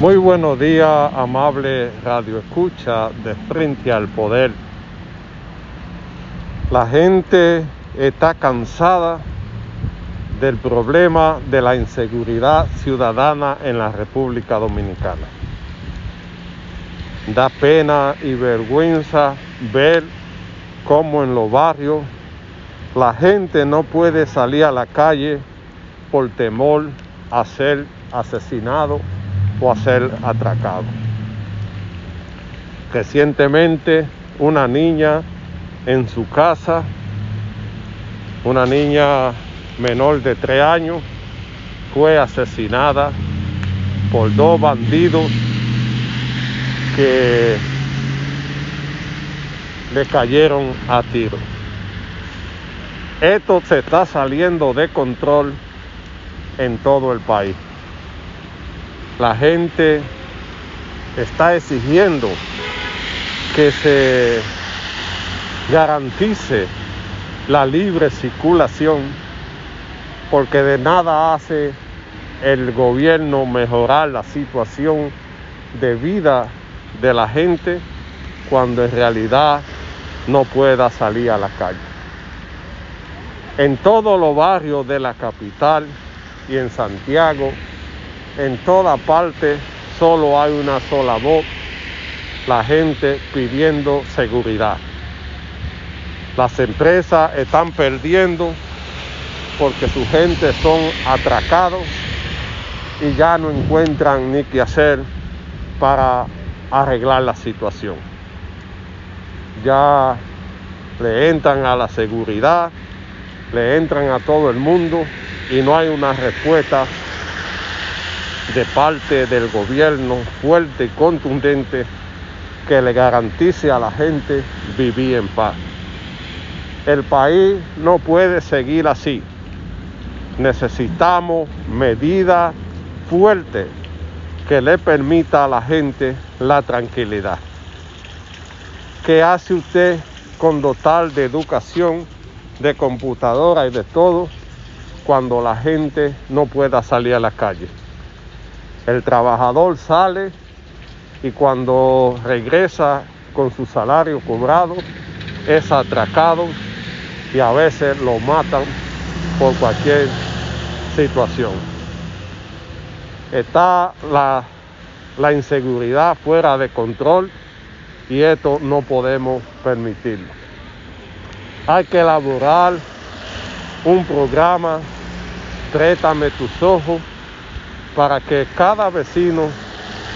Muy buenos días, amable radio escucha de frente al poder. La gente está cansada del problema de la inseguridad ciudadana en la República Dominicana. Da pena y vergüenza ver cómo en los barrios la gente no puede salir a la calle por temor a ser asesinado o a ser atracado. Recientemente una niña en su casa, una niña menor de tres años, fue asesinada por dos bandidos que le cayeron a tiro. Esto se está saliendo de control en todo el país la gente está exigiendo que se garantice la libre circulación porque de nada hace el gobierno mejorar la situación de vida de la gente cuando en realidad no pueda salir a la calle. En todos los barrios de la capital y en Santiago en toda parte solo hay una sola voz, la gente pidiendo seguridad. Las empresas están perdiendo porque su gente son atracados y ya no encuentran ni qué hacer para arreglar la situación. Ya le entran a la seguridad, le entran a todo el mundo y no hay una respuesta de parte del gobierno fuerte y contundente que le garantice a la gente vivir en paz. El país no puede seguir así. Necesitamos medidas fuertes que le permita a la gente la tranquilidad. ¿Qué hace usted con dotar de educación, de computadora y de todo cuando la gente no pueda salir a la calle? El trabajador sale y cuando regresa con su salario cobrado es atracado y a veces lo matan por cualquier situación. Está la, inseguridad fuera de control y esto no podemos permitirlo. Hay que elaborar un programa, Préstame tus ojos, para que cada vecino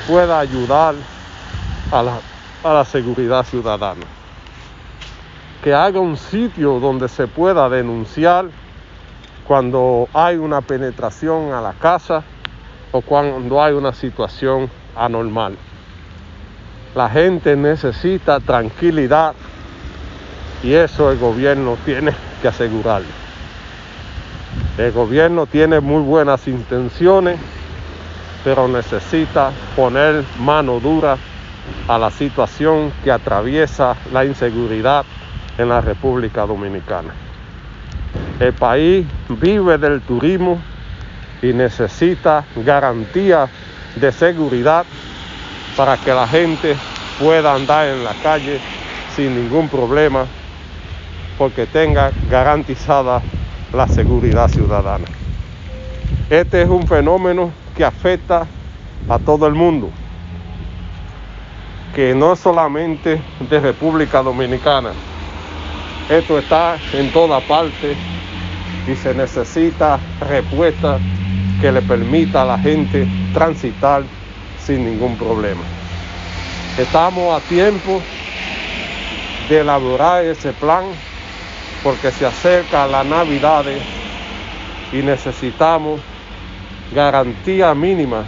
pueda ayudar a la, seguridad ciudadana. Que haga un sitio donde se pueda denunciar cuando hay una penetración a la casa o cuando hay una situación anormal. La gente necesita tranquilidad y eso el gobierno tiene que asegurar. El gobierno tiene muy buenas intenciones pero necesita poner mano dura a la situación que atraviesa la inseguridad en la República Dominicana. El país vive del turismo y necesita garantías de seguridad para que la gente pueda andar en la calle sin ningún problema porque tenga garantizada la seguridad ciudadana. Este es un fenómeno que afecta a todo el mundo, que no es solamente de República Dominicana, esto está en toda parte y se necesita respuesta que le permita a la gente transitar sin ningún problema. Estamos a tiempo de elaborar ese plan porque se acerca la Navidad y necesitamos garantía mínima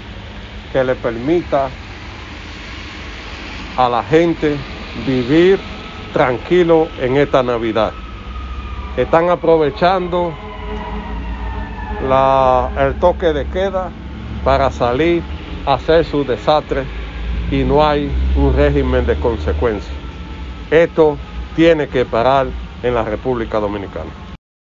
que le permita a la gente vivir tranquilo en esta Navidad. Están aprovechando el toque de queda para salir a hacer su desastre y no hay un régimen de consecuencias. Esto tiene que parar en la República Dominicana.